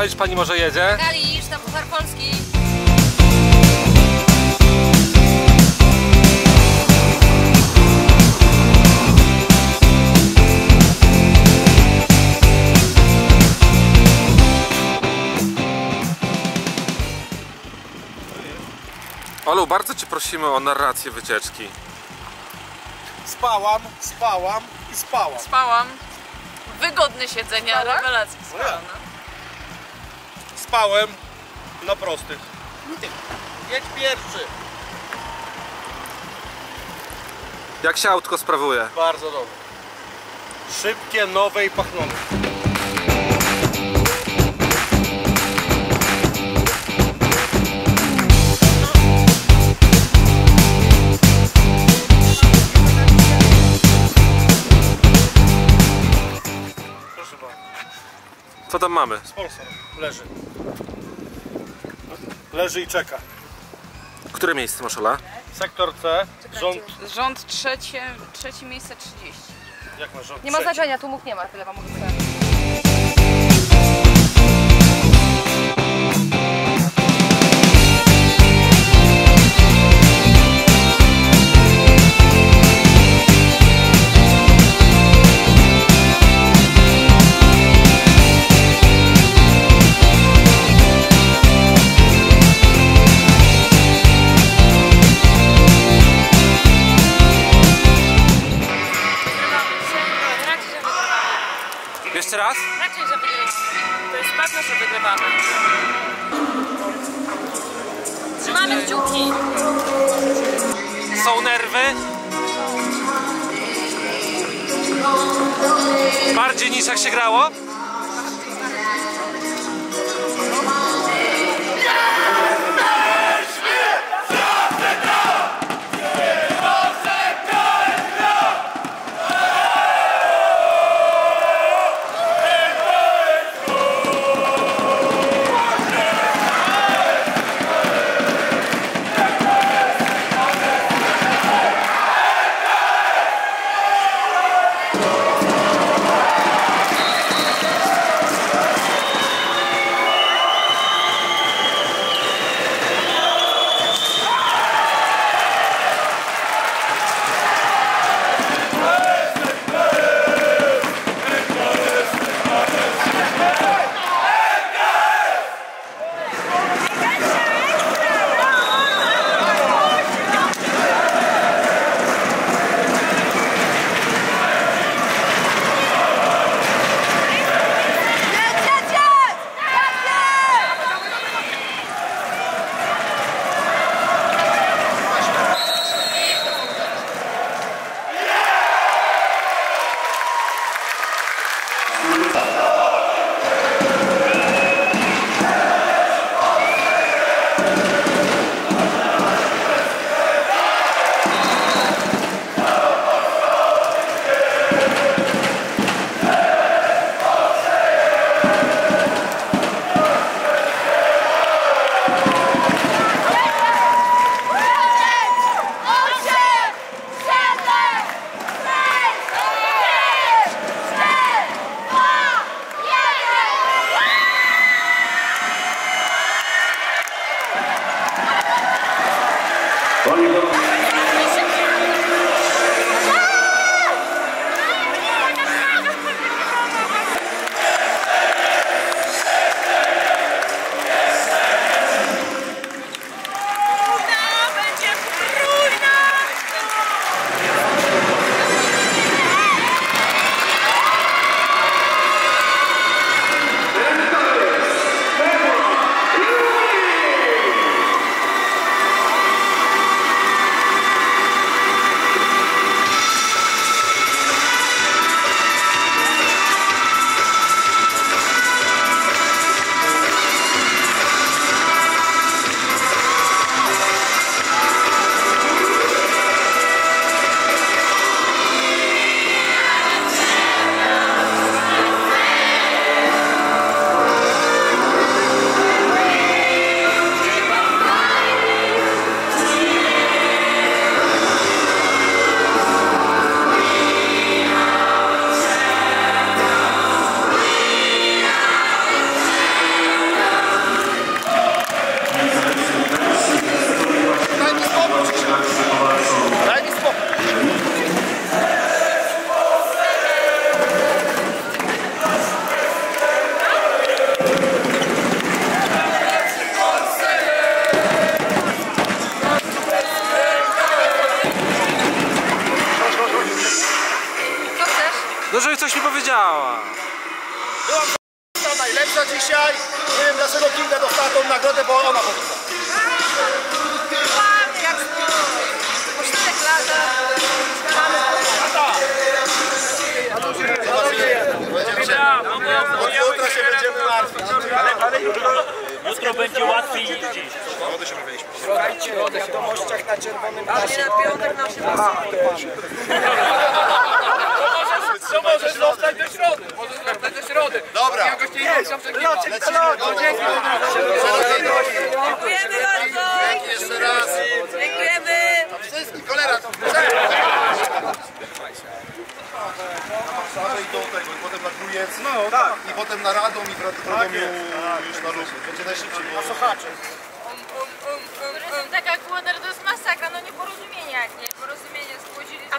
Kalisz pani może jedzie? Kalisz na Puchar Polski. Olu, bardzo cię prosimy o narrację wycieczki. Spałam, spałam i spałam. Spałam. Wygodne siedzenia, rewelacja. ja. Spałam, no. Spałem na prostych. Jedź pierwszy. Jak się autko sprawuje? Bardzo dobrze. Szybkie, nowe i pachnące. Co tam mamy? Sponsor leży. Leży i czeka. Które miejsce masz, Ola? Sektor C, rząd... Rząd trzecie, trzecie miejsce 30. Jak ma rząd Nie ma trzeci? znaczenia, tłumów nie ma, tyle wam mogę powiedzieć. Bardziej niż jak się grało? Dziś. Co możesz dostać do środy? Dobra. Dziękujemy bardzo. Jeszcze raz. Dziękujemy. Wszystkich kolera. I do tego, i potem na Grujec, no, tak. i potem na Radom i prawdopodobnie już na Lubę. Będzie najszybciej. bo- Tak jak Włodar to jest masakra, no nieporozumienie jakieś. Porozumienie spłodzili. A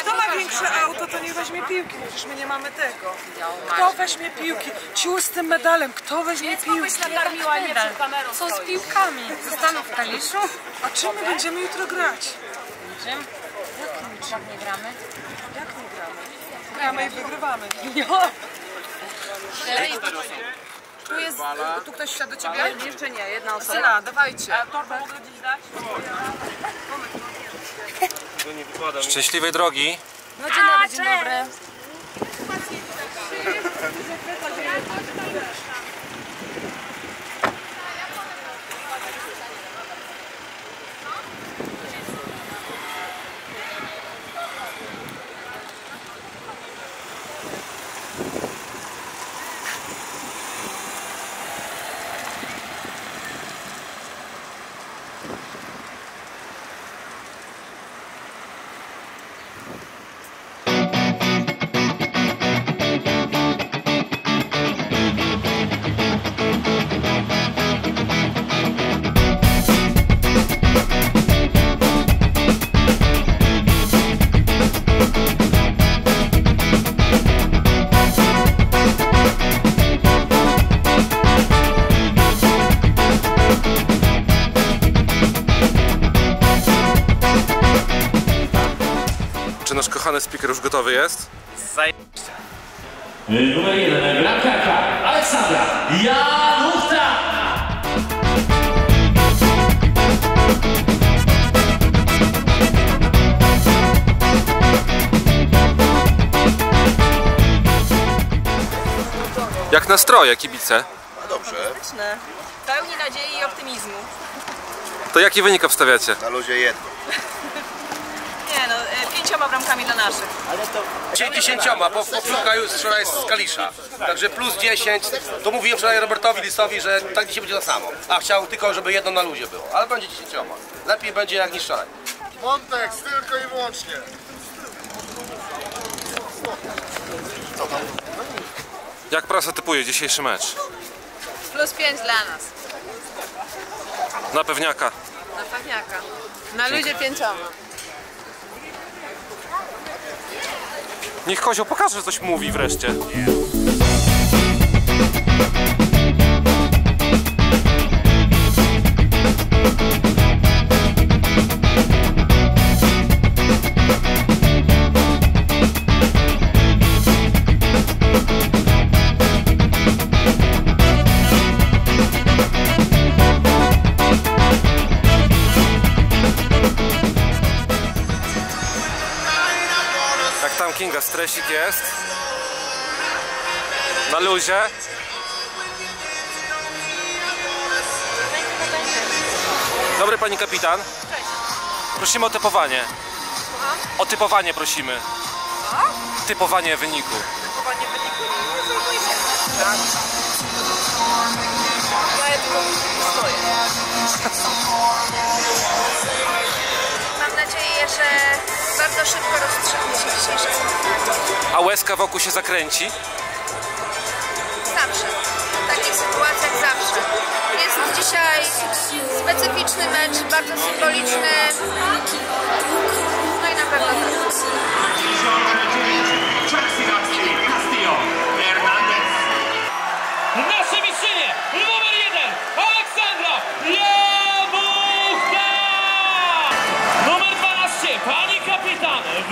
kto ma większe auto, to nie weźmie piłki, bo przecież my nie mamy tego. Kto weźmie piłki? Ciu z tym medalem, kto weźmie piłki? nakarmiła nie przed kamerą. Co z piłkami? Zostaną w Kaliszu? A czym my będziemy jutro grać? Czym? Jak nie gramy? Jak nie gramy? Gramy i wygrywamy. Tu jest, tu ktoś wsiadł do ciebie? Jeszcze nie, jedna osoba. Syna, dawajcie. Torbę mogę gdzieś dać? Szczęśliwej drogi. No dzień dobry, dzień dobry. Już gotowy jest? Numer jeden, bramkarka Aleksandra Janówka! Jak nastroje, kibice? Fantastyczne. Pełni nadziei i optymizmu. To jaki wynik obstawiacie? Na luzie jedno. Nie no, e, pięcioma bramkami dla naszych. Dzisiaj dziesięcioma, bo poprzedka już wczoraj z Kalisza. Także plus 10. To mówiłem wczoraj Robertowi Listowi, że tak dzisiaj będzie to samo. A chciał tylko, żeby jedno na luzie było. Ale będzie dziesięcioma. Lepiej będzie jak niż wczoraj. Montex, tylko i wyłącznie. Jak prasa typuje dzisiejszy mecz? Plus 5 dla nas. Na pewniaka. Na pewniaka. Na ludzie pięcioma. Niech Kozioł pokaże, że coś mówi wreszcie. Stresik jest? Na luzie? Dobry pani kapitan. Prosimy o typowanie. O typowanie prosimy. Typowanie wyniku. Mam nadzieję, że bardzo szybko rozstrzygnie się dzisiejsze. A łezka wokół się zakręci? Zawsze. W takich sytuacjach zawsze. Jest dzisiaj specyficzny mecz, bardzo symboliczny. No i na pewno tak.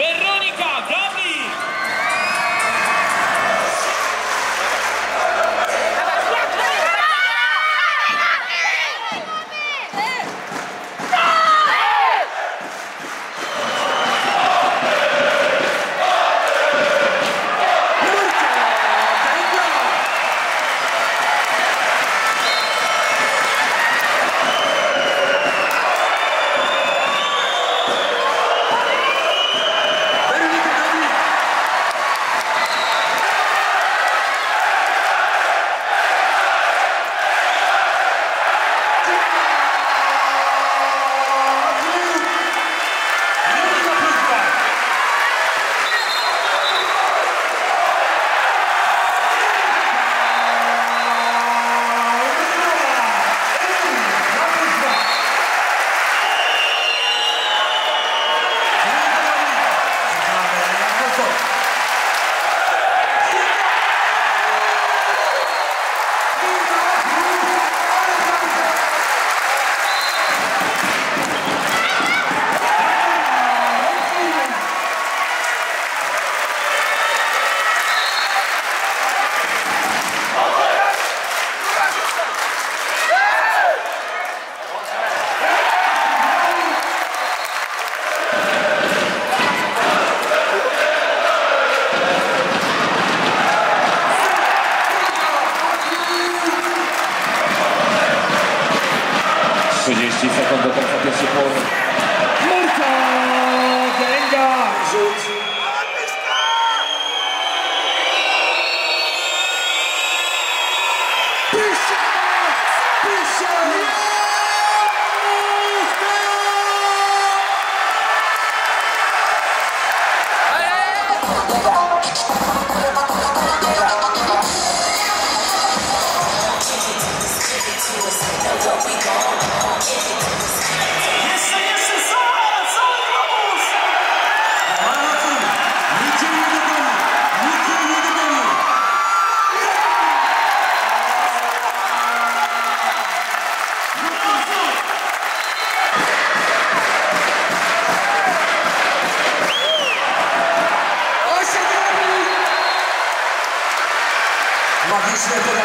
Ferrari. 下班了必须要离开 Let's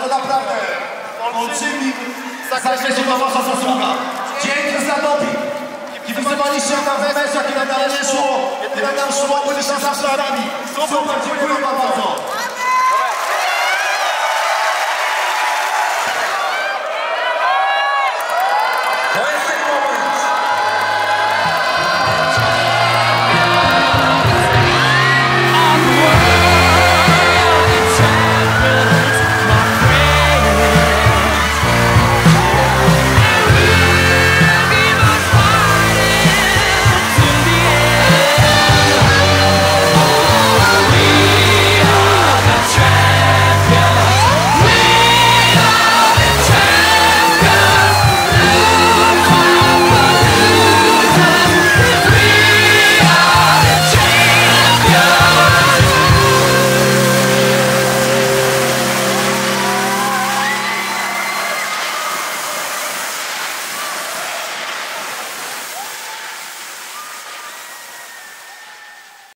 to naprawdę olbrzymim zakresie to wasza zasługa. Dzięki za doping. Kibicowaliście nam w meczach, kiedy nam nie szło, kiedy nam szło, byliście zawsze z nami. Super, dziękuję wam bardzo.